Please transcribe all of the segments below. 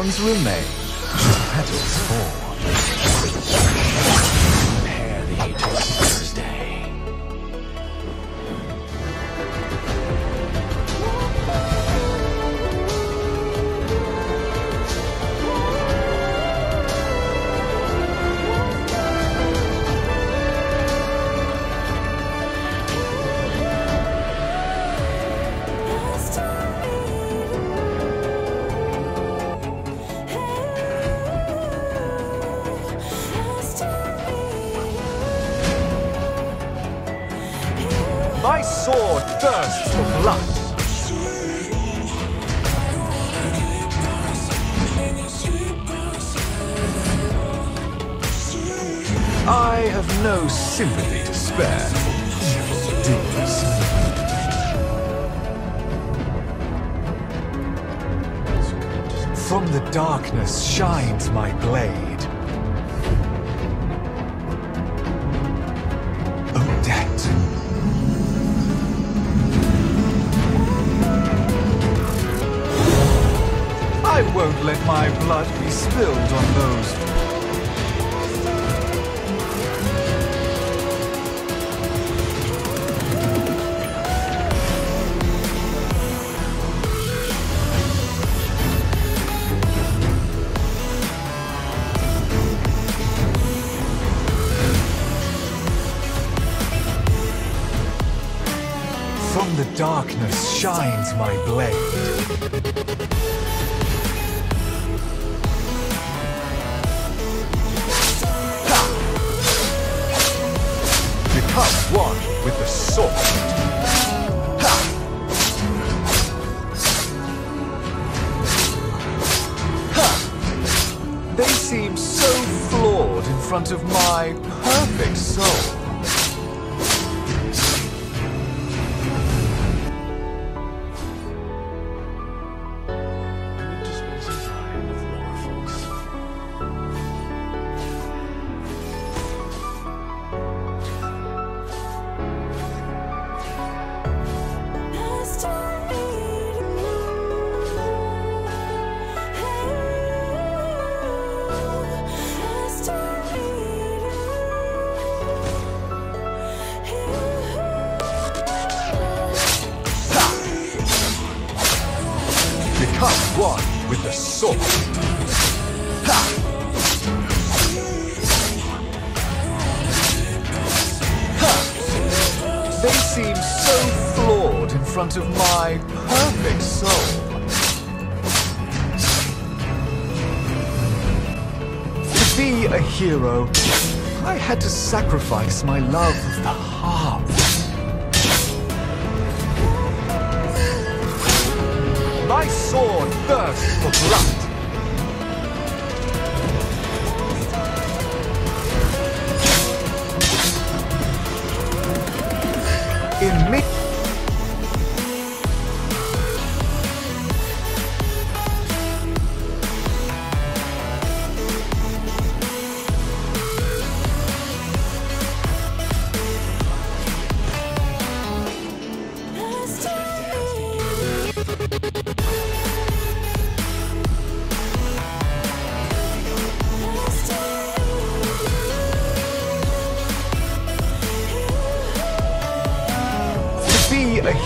thorns remain, petals fall. Sword thirsts for blood. I have no sympathy to spare for evildoers. From the darkness shines my blade. I won't let my blood be spilled on those. From the darkness shines my blade. One with the sword. Ha! Ha! They seem so flawed in front of my perfect soul. Become one with the sword. Ha! Ha! They seem so flawed in front of my perfect soul. To be a hero, I had to sacrifice my love of the My sword thirsts for blood.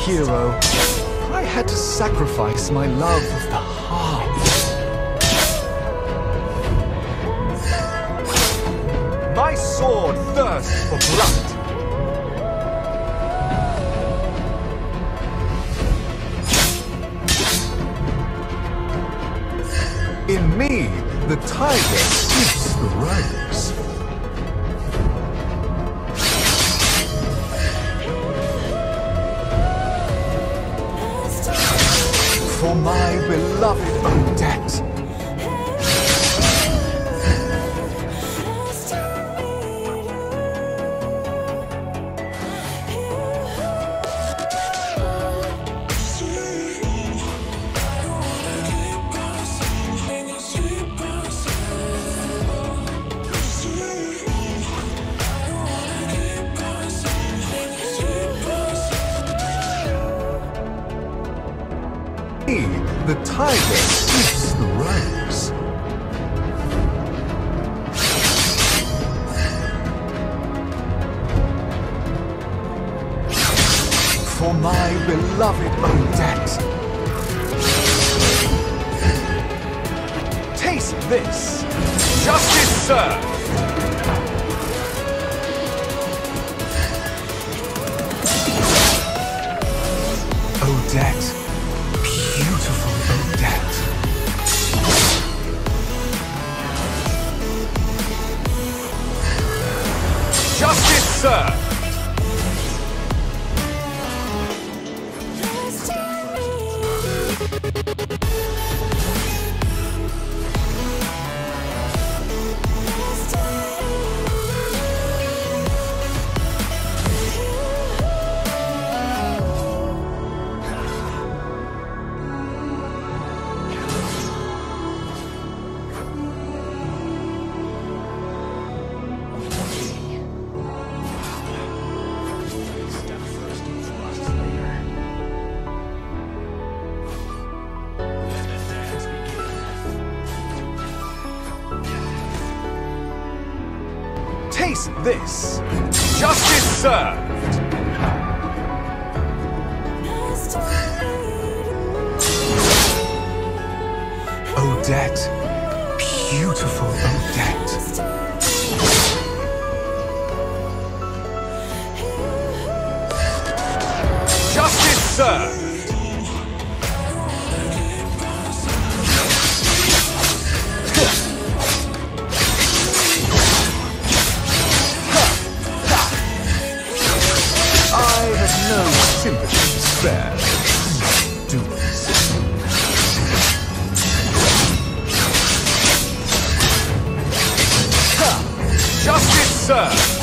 Hero, I had to sacrifice my love of the heart. My sword thirsts for blood. In me, the tiger sniffs the rose. My beloved Odette. The tiger sniffs the rags. For my beloved Odette. Taste this. Justice served. Odette. Justice Taste this. Justice served. Odette. Beautiful Odette. Justice served. No sympathy to spare. Doers. Justice served.